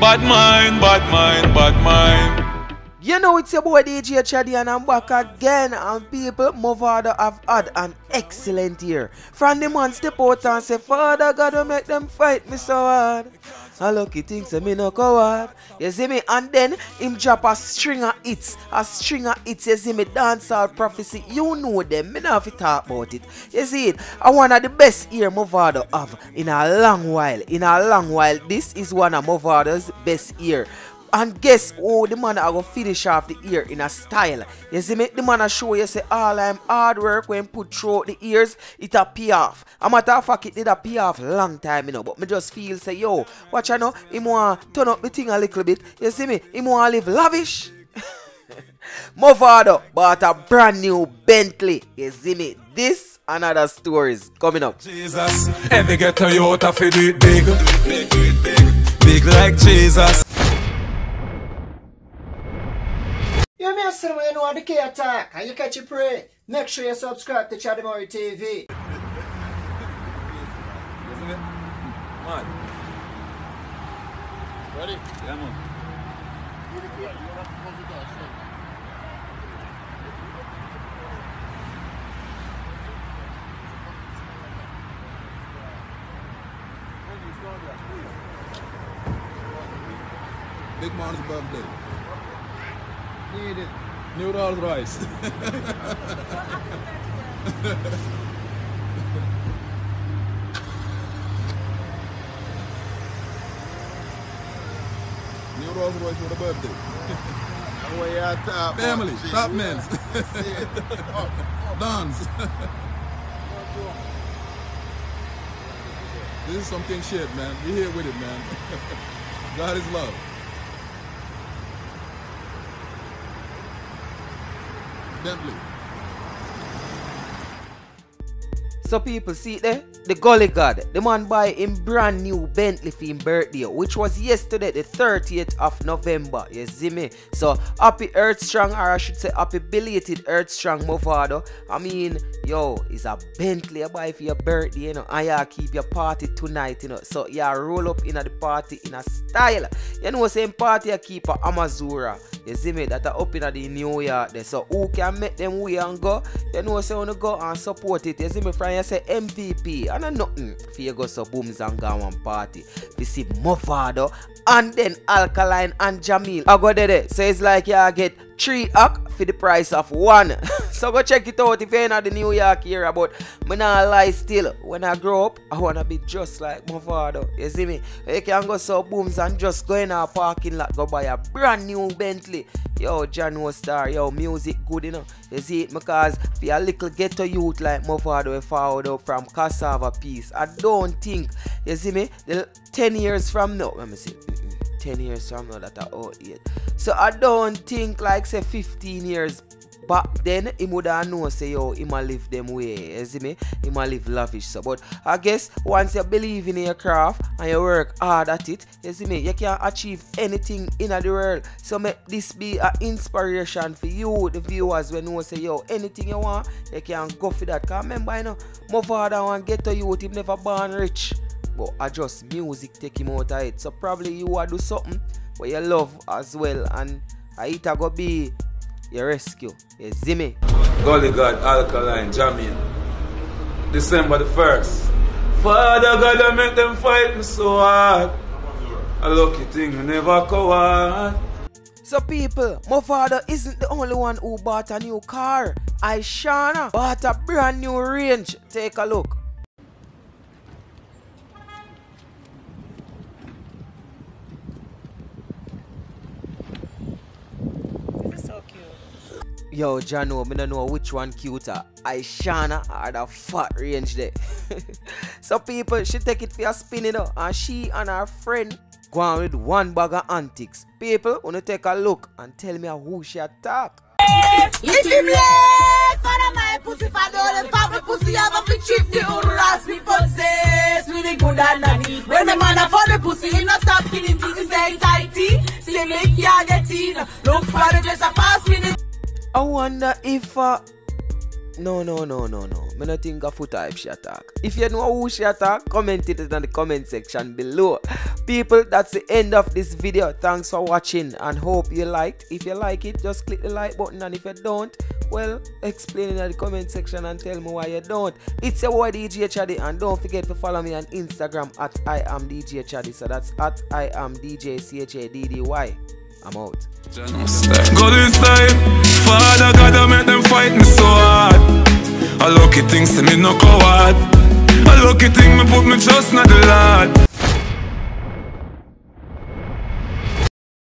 Bad mind, bad mind, bad mind. You know it's your boy DJ and I'm back again and people Mavado have had an excellent year. From the man step out and say Father God will make them fight me so hard. I lucky things me no coward. You see me? And then him drop a string of hits. A string of hits. You see me? Dancehall prophecy. You know them. Me not have to talk about it. You see it? I one of the best year Mavado have in a long while. In a long while. This is one of Mavado's best year. And guess oh the man I go finish off the ear in a style. You see me? The man I show you say all I'm hard work when put through the ears, it a pay off. A matter of fact it did a pay off long time you know, but me just feel say yo, watch I know, him want turn up the thing a little bit. You see me? Him want live lavish. Mavado bought a brand new Bentley. You see me? This and other stories coming up. Jesus, every ghetto youth have to do big. Big, big, big. Big like Jesus. You me asking when you know the K attack and you catch your prey. Make sure you subscribe to Chaddy Murray TV. Isn't it? Mad. Ready? Yeah, man. Big man's birthday. Need it. New Rolls Royce. New Rolls Royce for the birthday. Where you at top? Family, top men. Dons. this is something shit, man. We here with it, man. God is love. So people see there? Eh? The Gully God, the man buy him brand new Bentley for him birthday, which was yesterday, the 30th of November. You see me? So happy Earth Strong, or I should say happy belated Earth Strong Mavado. I mean, yo, it's a Bentley you buy for your birthday, you know, and you keep your party tonight, you know. So you roll up in the party in a style. You know, same party you keep a Amazura. You see me? That are up in the New York there. So who can make them way and go? You know, say wanna go and support it. You see me, friend? You say MVP. And I nothing for you go so booms and go one party. We see Mavado and then Alkaline and Jahmiel. I go there. So it's like you get three act for the price of one. so go check it out if you're in the New York area. But me not lie still. When I grow up, I wanna be just like my father. You see me? You can go so booms and just go in our parking lot, go buy a brand new Bentley. Yo, John Star, yo, music good, you know. You see it because for a little ghetto youth like my father we up from Cassava Piece. I don't think, you see me, the 10 years from now, let me see. 10 years from now that I out yet. So I don't think like say 15 years back then he would have know say yo he might live them way you see me? He might live lavish so but I guess once you believe in your craft and you work hard at it you see me? You can achieve anything in the world. So make this be an inspiration for you the viewers when you say yo anything you want you can go for that. Cause remember you know my father want get to youth him never born rich but I just music take him out of it. So probably you to do something where you love as well and it a go be your rescue. You see me? Gully God, Alkaline, Jahmiel. December the 1st. Father God, I make them fight me so hard. A lucky thing, I never coward. So people, my father isn't the only one who bought a new car. Ishawna bought a brand new range. Take a look. Yo, Jano, me don't know which one cuter. Ishawna or the fat range there. so people, she take it for a spin, you know, and she and her friend go on with one bag of antics. People, wanna take a look and tell me who she attack. If him I wonder if uh, No, no, no, no, no. Me not think of foot if she attack. If you know who she attack, comment it in the comment section below. People, that's the end of this video. Thanks for watching and hope you liked. If you like it, just click the like button and if you don't, well, explain it in the comment section and tell me why you don't. It's your boy DJ Chaddy and don't forget to follow me on Instagram at I am DJ Chaddy. So that's at I am DJ C H A D D Y. I'm out. Go this time, Father God, I make them fight me so hard. A lucky thing, say me no coward. A lucky thing, me put me trust in the Lord.